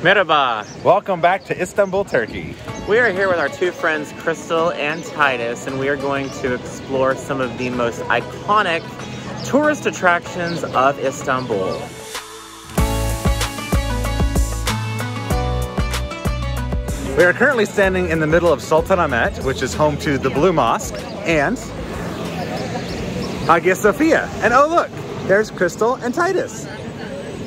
Merhaba. Welcome back to Istanbul, Turkey. We are here with our two friends, Crystal and Titus, and we are going to explore some of the most iconic tourist attractions of Istanbul. We are currently standing in the middle of Sultanahmet, which is home to the Blue Mosque, and Hagia Sophia. And oh look, there's Crystal and Titus.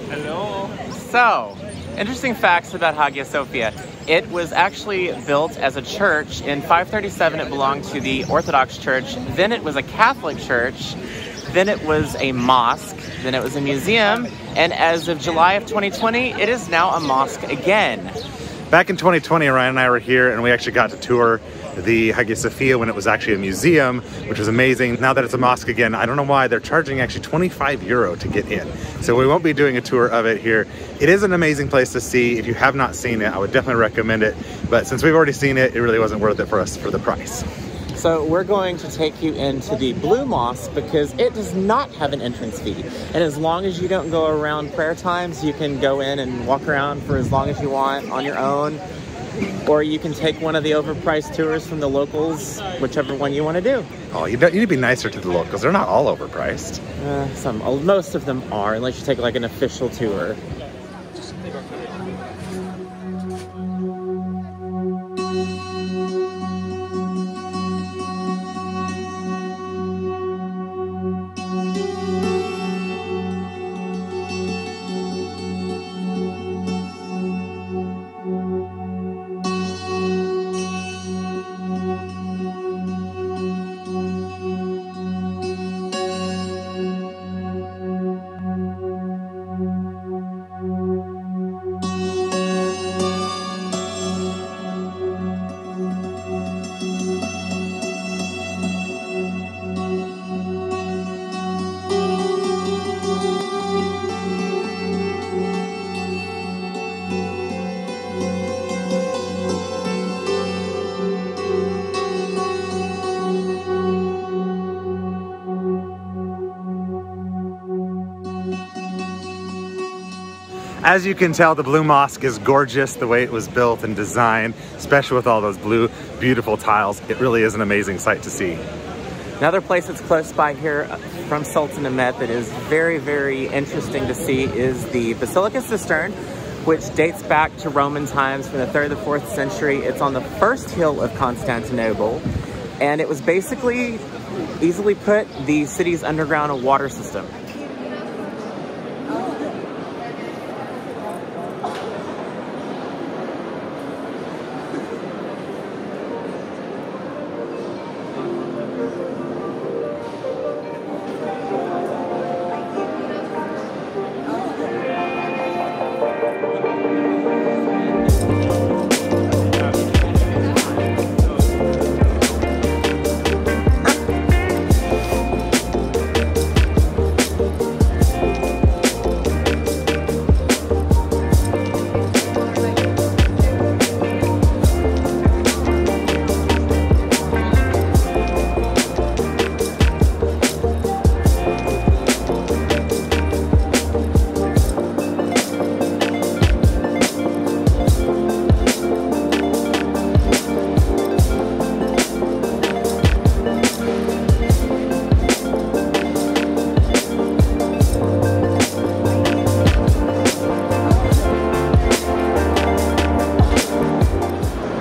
Hello. So, interesting facts about Hagia Sophia. It was actually built as a church. In 537, it belonged to the Orthodox Church. Then it was a Catholic church. Then it was a mosque. Then it was a museum. And as of July of 2020, it is now a mosque again. Back in 2020, Ryan and I were here and we actually got to tour the Hagia Sophia when it was actually a museum, which was amazing. Now that it's a mosque again, I don't know why they're charging actually 25 euro to get in. So we won't be doing a tour of it here. It is an amazing place to see. If you have not seen it, I would definitely recommend it. But since we've already seen it, it really wasn't worth it for us for the price. So we're going to take you into the Blue Mosque because it does not have an entrance fee. And as long as you don't go around prayer times, you can go in and walk around for as long as you want on your own. Or you can take one of the overpriced tours from the locals, whichever one you want to do. Oh, you, to be nicer to the locals. They're not all overpriced. Uh, some, most of them are, unless you take like an official tour. As you can tell, the Blue Mosque is gorgeous the way it was built and designed, especially with all those blue, beautiful tiles. It really is an amazing sight to see. Another place that's close by here uh, from Sultanahmet that is very, very interesting to see is the Basilica Cistern, which dates back to Roman times from the 3rd to 4th century. It's on the first hill of Constantinople, and it was basically, easily put, the city's underground water system.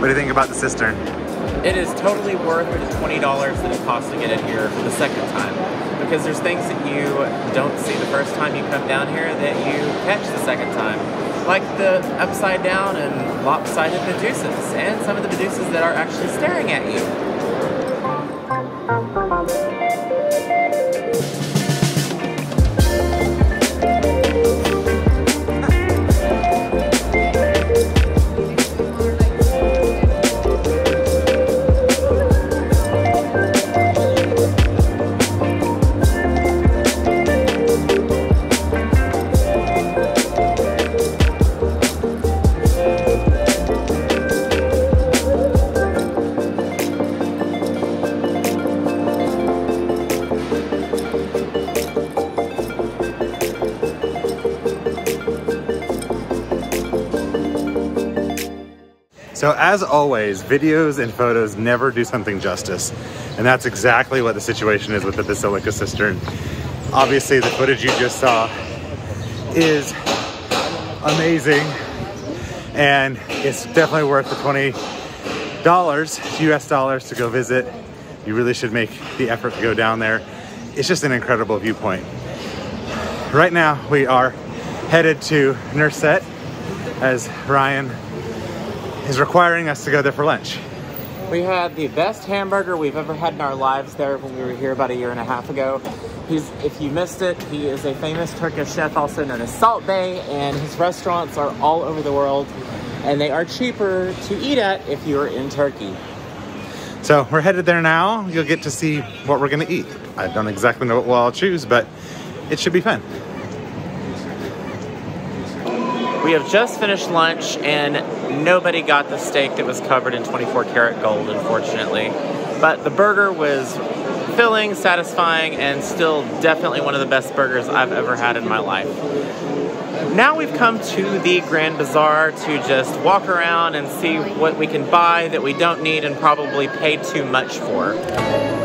What do you think about the cistern? It is totally worth the $20 that it costs to get in here for the second time. Because there's things that you don't see the first time you come down here that you catch the second time. Like the upside down and lopsided Medusas, and some of the Medusas that are actually staring at you. So as always, videos and photos never do something justice. And that's exactly what the situation is with the Basilica Cistern. Obviously the footage you just saw is amazing and it's definitely worth the 20 dollars US dollars to go visit you really should make the effort to go down there it's just an incredible viewpoint right now we are headed to Nusr-Et as Ryan is requiring us to go there for lunch we had the best hamburger we've ever had in our lives there when we were here about a year and a half ago. He's, if you missed it, he is a famous Turkish chef, also known as Salt Bae, and his restaurants are all over the world, and they are cheaper to eat at if you are in Turkey. So we're headed there now. You'll get to see what we're gonna eat. I don't exactly know what I'll choose, but it should be fun. We have just finished lunch and nobody got the steak that was covered in 24 karat gold, unfortunately. But the burger was filling, satisfying, and still definitely one of the best burgers I've ever had in my life. Now we've come to the Grand Bazaar to just walk around and see what we can buy that we don't need and probably pay too much for.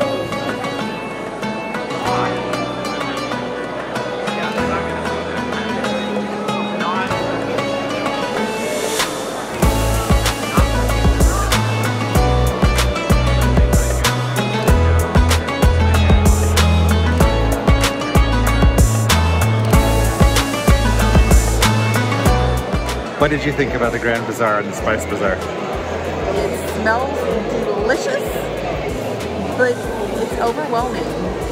What did you think about the Grand Bazaar and the Spice Bazaar? It smells delicious, but it's overwhelming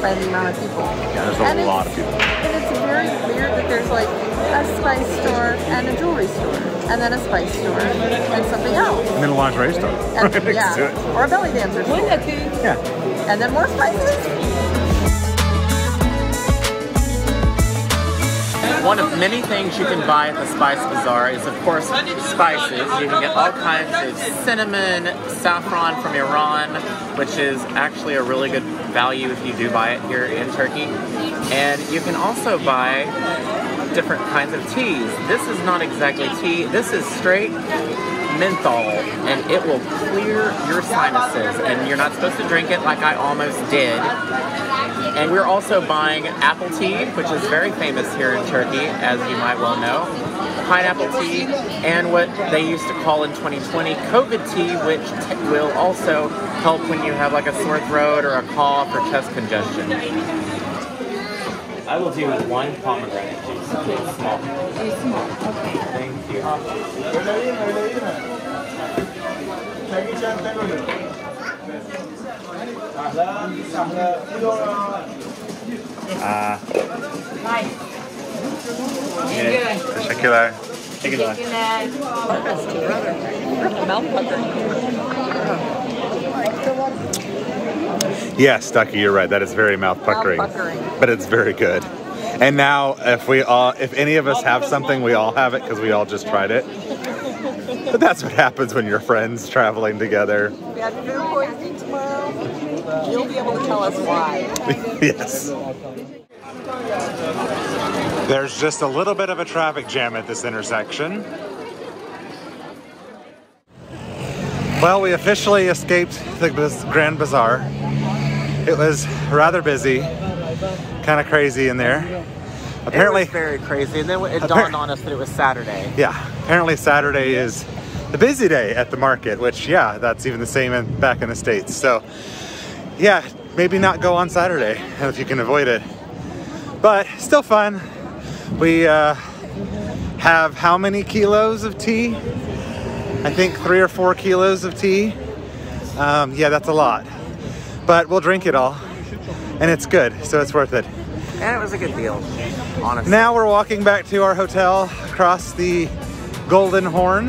by the amount of people. Yeah, there's a And lot of people. And it's very weird that there's like a spice store and a jewelry store, and then a spice store and something else. And then a lingerie store And, right next yeah, to it. or a belly dancer store. Yeah. And then more spices. One of many things you can buy at the Spice Bazaar is, of course, spices. You can get all kinds of cinnamon, saffron from Iran, which is actually a really good value if you do buy it here in Turkey. And you can also buy different kinds of teas. This is not exactly tea, this is straight menthol, and it will clear your sinuses. And you're not supposed to drink it like I almost did. And we're also buying apple tea, which is very famous here in Turkey, as you might well know. Pineapple tea, and what they used to call in 2020 COVID tea, which t- will also help when you have like a sore throat or a cough or chest congestion. I will do one pomegranate juice, small. small. Okay. Thank you. Ah, Nice. yeah. Teşekkürler. Teşekkürler. Yes, Ducky, you're right. That is very mouth puckering, puckering. but it's very good. And now, if we all, if any of us have something, we all have it because we all just tried it. But that's what happens when you're friends traveling together. We have food poisoning tomorrow. You'll be able to tell us why. yes. There's just a little bit of a traffic jam at this intersection. Well, we officially escaped the Grand Bazaar. It was rather busy, kind of crazy in there. Apparently, it was very crazy, and then it dawned on us that it was Saturday. yeah, apparently Saturday is the busy day at the market, which, yeah, that's even the same in, back in the States. So, yeah, maybe not go on Saturday if you can avoid it. But still fun. We uh, have how many kilos of tea? I think three or four kilos of tea. Um, yeah, that's a lot. But we'll drink it all. And it's good, so it's worth it. And it was a good deal, honestly. Now we're walking back to our hotel across the Golden Horn,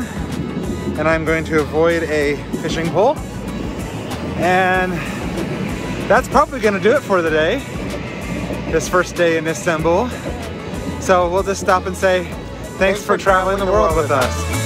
and I'm going to avoid a fishing pole. And that's probably going to do it for the day, this first day in Istanbul. So we'll just stop and say thanks, for traveling the world with us.